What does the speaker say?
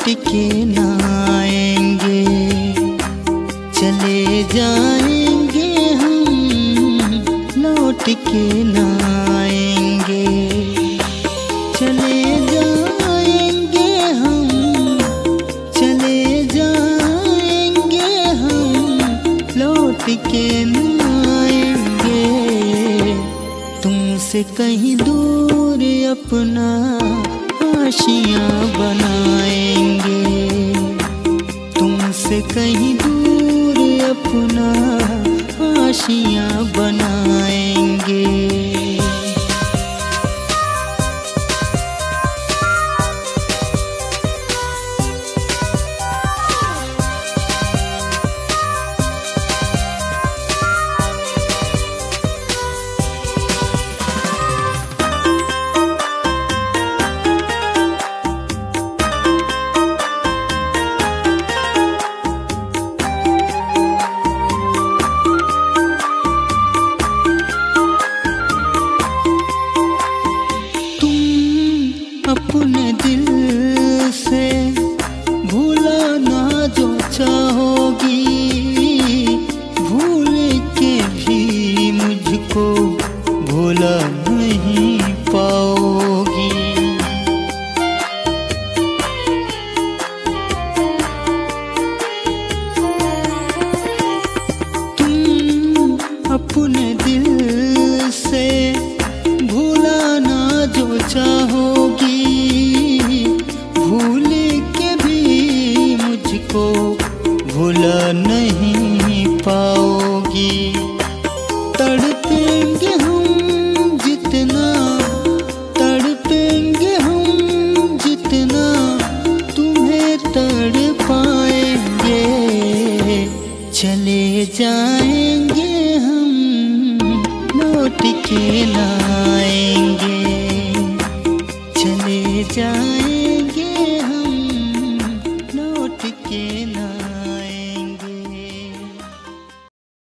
लौट के ना आएँगे चले जाएँगे हम लौट के ना चले जाएँगे हम, चले जाएँगे हम लौट के ना आएँगे तुमसे कहीं दूर अपना आशियाँ बनाएँगे। तुमसे कहीं दूर अपना आशियाँ बनाएँगे अपने दिल से भूलाना जो चाहोगी, भूल के भी मुझको भूला नहीं पाओगी। तड़पेंगे हम जितना, तड़पेंगे हम जितना तुम्हें तड़ पाएँगे चले जाएँ लौट के लाए।